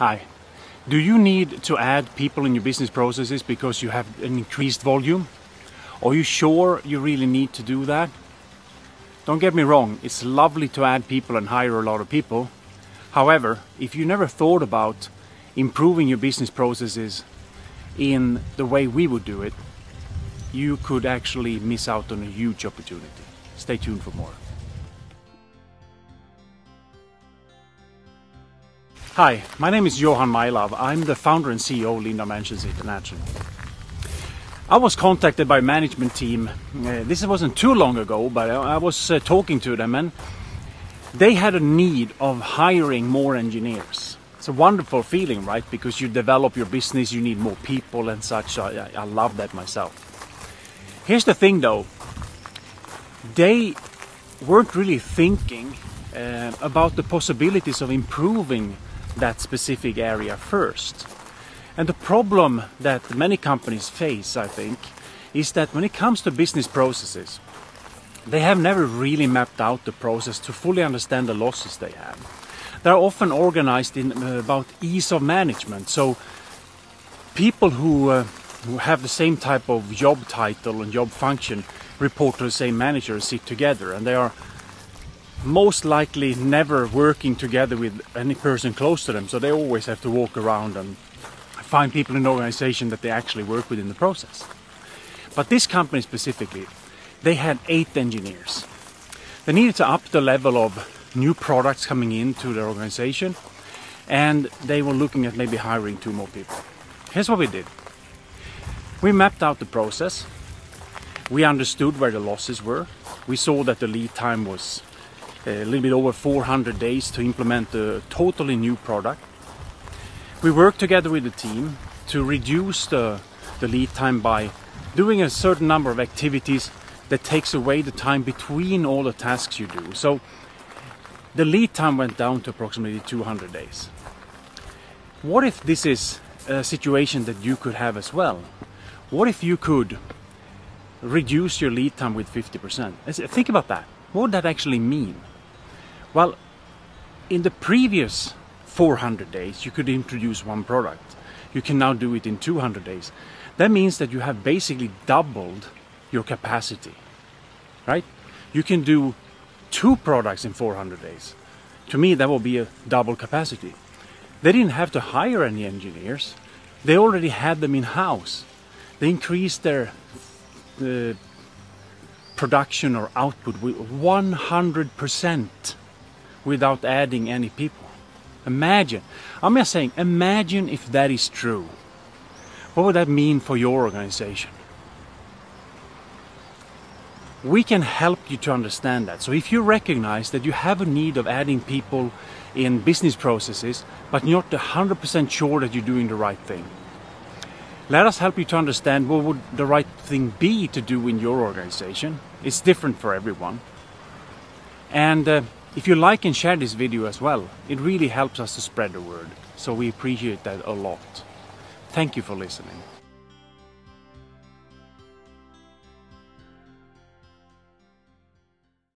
Hi. Do you need to add people in your business processes because you have an increased volume? Are you sure you really need to do that? Don't get me wrong, it's lovely to add people and hire a lot of people. However, if you never thought about improving your business processes in the way we would do it, you could actually miss out on a huge opportunity. Stay tuned for more. Hi, my name is Johan Mylov. I'm the founder and CEO of Lean Dimensions International. I was contacted by management team. Uh, this wasn't too long ago, but I, I was uh, talking to them, and they had a need of hiring more engineers. It's a wonderful feeling, right? Because you develop your business, you need more people and such. I, I love that myself. Here's the thing, though. They weren't really thinking uh, about the possibilities of improving that specific area first. And the problem that many companies face, I think, is that when it comes to business processes, they have never really mapped out the process to fully understand the losses they have. They're often organized in uh, about ease of management. So people who, uh, who have the same type of job title and job function report to the same manager and sit together and they are most likely never working together with any person close to them. So they always have to walk around and find people in the organization that they actually work with in the process. But this company specifically, they had eight engineers. They needed to up the level of new products coming into their organization and they were looking at maybe hiring two more people. Here's what we did. We mapped out the process. We understood where the losses were. We saw that the lead time was a little bit over 400 days to implement a totally new product. We worked together with the team to reduce the, the lead time by doing a certain number of activities that takes away the time between all the tasks you do. So the lead time went down to approximately 200 days. What if this is a situation that you could have as well? What if you could reduce your lead time with 50%? Think about that. What would that actually mean? Well, in the previous 400 days, you could introduce one product. You can now do it in 200 days. That means that you have basically doubled your capacity, right? You can do two products in 400 days. To me, that will be a double capacity. They didn't have to hire any engineers. They already had them in house. They increased their uh, production or output with 100% without adding any people. Imagine, I'm just saying, imagine if that is true. What would that mean for your organization? We can help you to understand that. So if you recognize that you have a need of adding people in business processes, but you're not 100% sure that you're doing the right thing, let us help you to understand what would the right thing be to do in your organization. It's different for everyone. And uh, if you like and share this video as well, it really helps us to spread the word. So we appreciate that a lot. Thank you for listening.